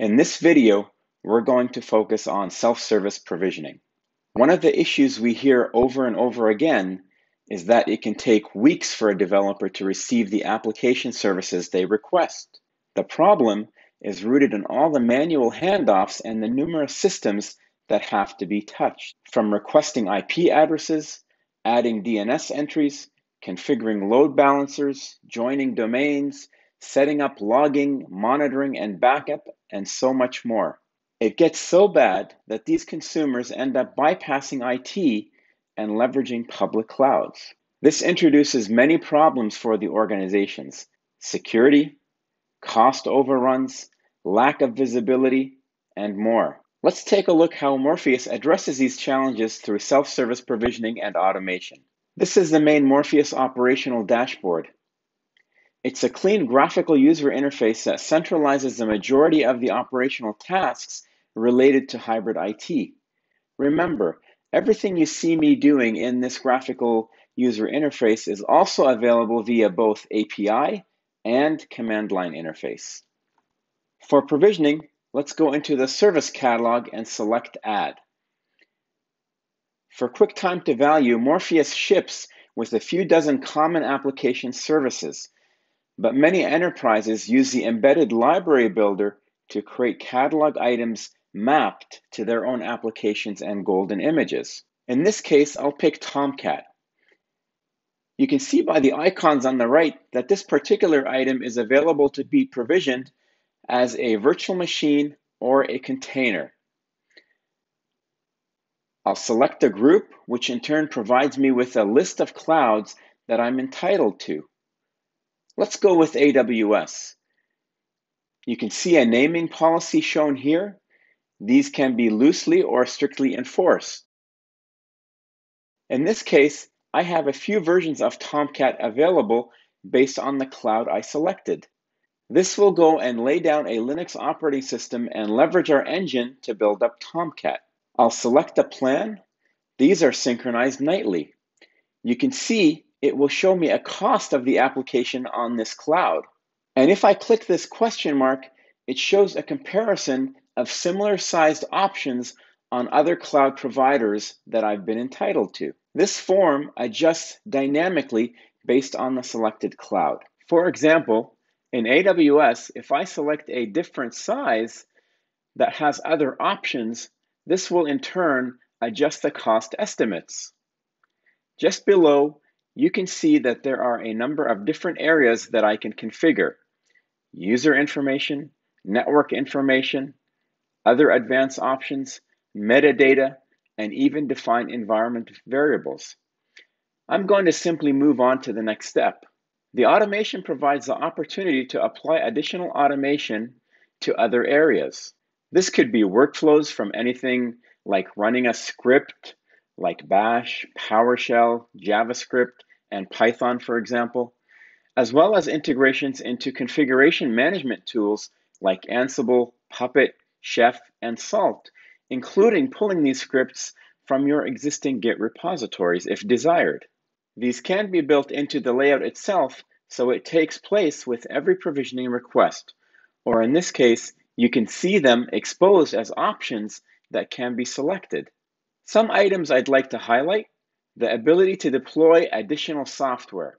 In this video, we're going to focus on self-service provisioning. One of the issues we hear over and over again is that it can take weeks for a developer to receive the application services they request. The problem is rooted in all the manual handoffs and the numerous systems that have to be touched, from requesting IP addresses, adding DNS entries, configuring load balancers, joining domains, setting up logging, monitoring, and backup, and so much more. It gets so bad that these consumers end up bypassing IT and leveraging public clouds. This introduces many problems for the organizations security, cost overruns, lack of visibility, and more. Let's take a look how Morpheus addresses these challenges through self-service provisioning and automation. This is the main Morpheus operational dashboard. It's a clean graphical user interface that centralizes the majority of the operational tasks related to hybrid IT. Remember, everything you see me doing in this graphical user interface is also available via both API and command line interface. For provisioning, let's go into the service catalog and select Add. For quick time to value, Morpheus ships with a few dozen common application services, but many enterprises use the embedded library builder to create catalog items mapped to their own applications and golden images. In this case, I'll pick Tomcat. You can see by the icons on the right that this particular item is available to be provisioned as a virtual machine or a container. I'll select a group, which in turn provides me with a list of clouds that I'm entitled to. Let's go with AWS. You can see a naming policy shown here. These can be loosely or strictly enforced. In this case, I have a few versions of Tomcat available based on the cloud I selected. This will go and lay down a Linux operating system and leverage our engine to build up Tomcat. I'll select a plan. These are synchronized nightly. You can see it will show me a cost of the application on this cloud. And if I click this question mark, it shows a comparison of similar sized options on other cloud providers that I've been entitled to. This form adjusts dynamically based on the selected cloud. For example, in AWS, if I select a different size that has other options, this will in turn adjust the cost estimates. Just below, you can see that there are a number of different areas that I can configure. User information, network information, other advanced options, metadata, and even define environment variables. I'm going to simply move on to the next step. The automation provides the opportunity to apply additional automation to other areas. This could be workflows from anything like running a script like Bash, PowerShell, JavaScript, and Python, for example, as well as integrations into configuration management tools like Ansible, Puppet, Chef, and Salt including pulling these scripts from your existing Git repositories if desired. These can be built into the layout itself so it takes place with every provisioning request, or in this case, you can see them exposed as options that can be selected. Some items I'd like to highlight, the ability to deploy additional software,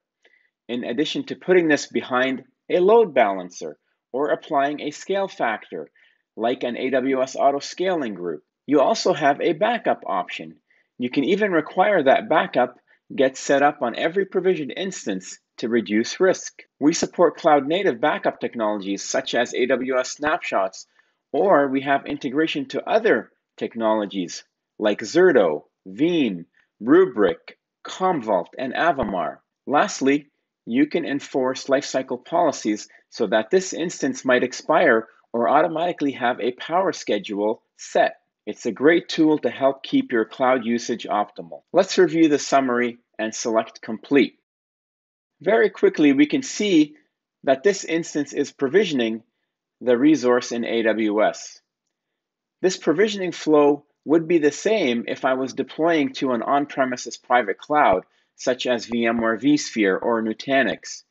in addition to putting this behind a load balancer or applying a scale factor like an AWS auto scaling group. You also have a backup option. You can even require that backup gets set up on every provisioned instance to reduce risk. We support cloud native backup technologies such as AWS snapshots, or we have integration to other technologies like Zerto, Veeam, Rubrik, Commvault, and Avamar. Lastly, you can enforce lifecycle policies so that this instance might expire or automatically have a power schedule set. It's a great tool to help keep your cloud usage optimal. Let's review the summary and select complete. Very quickly, we can see that this instance is provisioning the resource in AWS. This provisioning flow would be the same if I was deploying to an on-premises private cloud, such as VMware vSphere or Nutanix.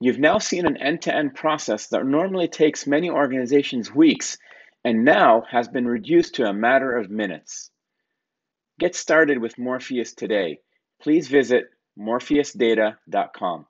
You've now seen an end to end process that normally takes many organizations weeks and now has been reduced to a matter of minutes. Get started with Morpheus today. Please visit morpheusdata.com.